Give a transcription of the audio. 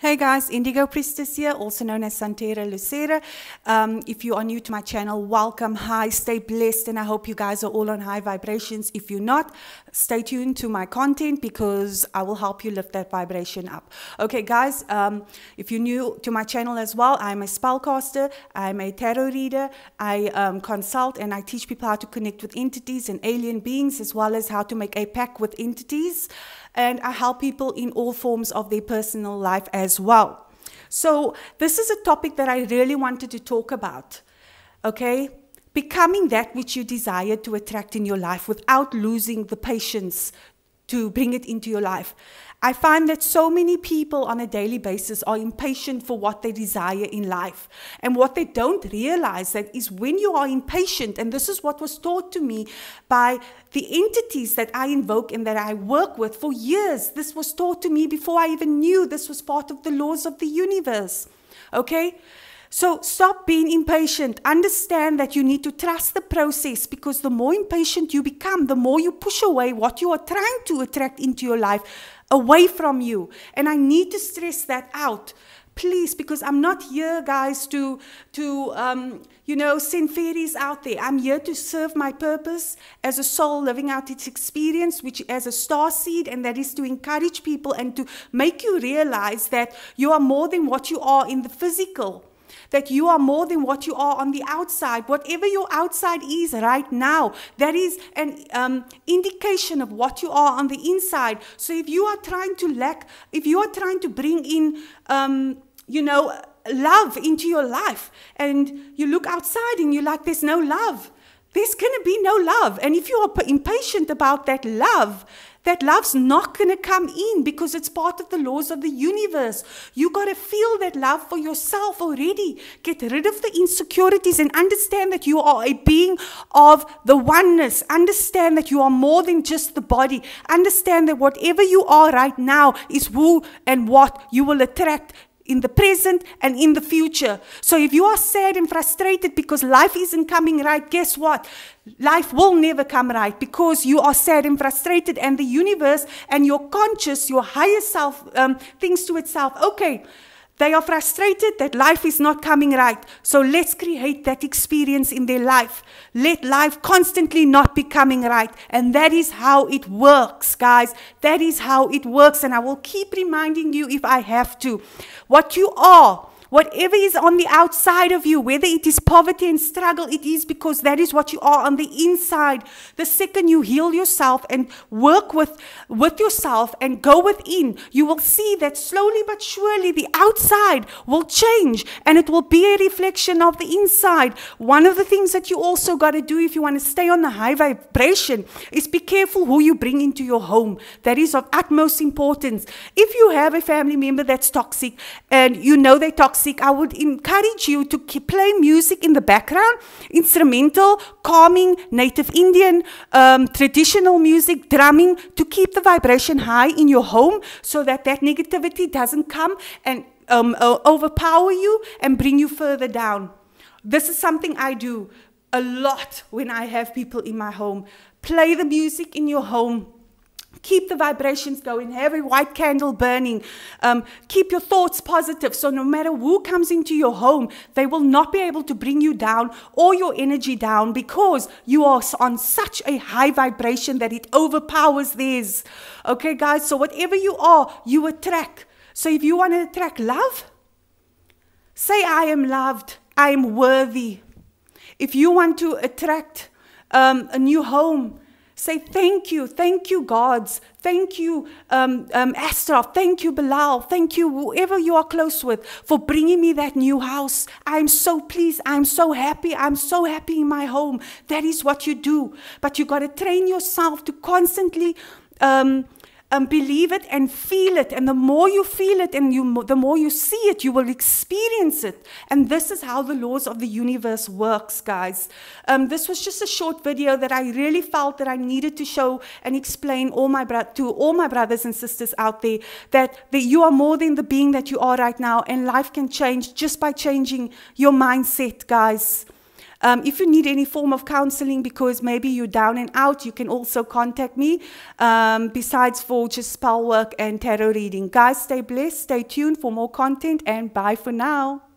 Hey guys, Indigo Priestess here, also known as Santera Lucera. Um, if you are new to my channel, welcome. Hi, stay blessed, and I hope you guys are all on high vibrations. If you're not, stay tuned to my content because I will help you lift that vibration up. Okay, guys, um, if you're new to my channel as well, I'm a spellcaster, I'm a tarot reader, I um, consult and I teach people how to connect with entities and alien beings as well as how to make a pact with entities and I help people in all forms of their personal life as well. So, this is a topic that I really wanted to talk about. Okay? Becoming that which you desire to attract in your life without losing the patience to bring it into your life. I find that so many people on a daily basis are impatient for what they desire in life. And what they don't realize that is when you are impatient, and this is what was taught to me by the entities that I invoke and that I work with for years. This was taught to me before I even knew this was part of the laws of the universe. Okay? So stop being impatient. Understand that you need to trust the process because the more impatient you become, the more you push away what you are trying to attract into your life away from you. And I need to stress that out. Please, because I'm not here, guys, to to um, you know send fairies out there. I'm here to serve my purpose as a soul living out its experience, which as a star seed, and that is to encourage people and to make you realize that you are more than what you are in the physical that you are more than what you are on the outside. Whatever your outside is right now, that is an um, indication of what you are on the inside. So if you are trying to lack, if you are trying to bring in, um, you know, love into your life, and you look outside and you're like, there's no love. There's going to be no love. And if you are impatient about that love, that love's not going to come in because it's part of the laws of the universe. You got to feel that love for yourself already. Get rid of the insecurities and understand that you are a being of the oneness. Understand that you are more than just the body. Understand that whatever you are right now is who and what you will attract in the present and in the future. So if you are sad and frustrated because life isn't coming right, guess what? Life will never come right because you are sad and frustrated, and the universe and your conscious, your higher self, um, thinks to itself, okay, they are frustrated that life is not coming right. So let's create that experience in their life. Let life constantly not be coming right. And that is how it works, guys. That is how it works. And I will keep reminding you if I have to. What you are Whatever is on the outside of you, whether it is poverty and struggle, it is because that is what you are on the inside. The second you heal yourself and work with, with yourself and go within, you will see that slowly but surely the outside will change and it will be a reflection of the inside. One of the things that you also got to do if you want to stay on the high vibration is be careful who you bring into your home. That is of utmost importance. If you have a family member that's toxic and you know they're toxic, toxic, I would encourage you to keep play music in the background, instrumental, calming, native Indian, um, traditional music, drumming, to keep the vibration high in your home so that that negativity doesn't come and um, overpower you and bring you further down. This is something I do a lot when I have people in my home. Play the music in your home Keep the vibrations going. Have a white candle burning. Um, keep your thoughts positive. So, no matter who comes into your home, they will not be able to bring you down or your energy down because you are on such a high vibration that it overpowers theirs. Okay, guys? So, whatever you are, you attract. So, if you want to attract love, say, I am loved. I am worthy. If you want to attract um, a new home, Say thank you, thank you, gods, thank you, um, um, Astaroth, thank you, Belial, thank you, whoever you are close with, for bringing me that new house. I'm so pleased, I'm so happy, I'm so happy in my home. That is what you do. But you got to train yourself to constantly. Um, um, believe it and feel it. And the more you feel it and you, the more you see it, you will experience it. And this is how the laws of the universe works, guys. Um, this was just a short video that I really felt that I needed to show and explain all my to all my brothers and sisters out there that, that you are more than the being that you are right now, and life can change just by changing your mindset, guys. Um, if you need any form of counseling because maybe you're down and out, you can also contact me. Um, besides for just spell work and tarot reading. Guys, stay blessed, stay tuned for more content, and bye for now.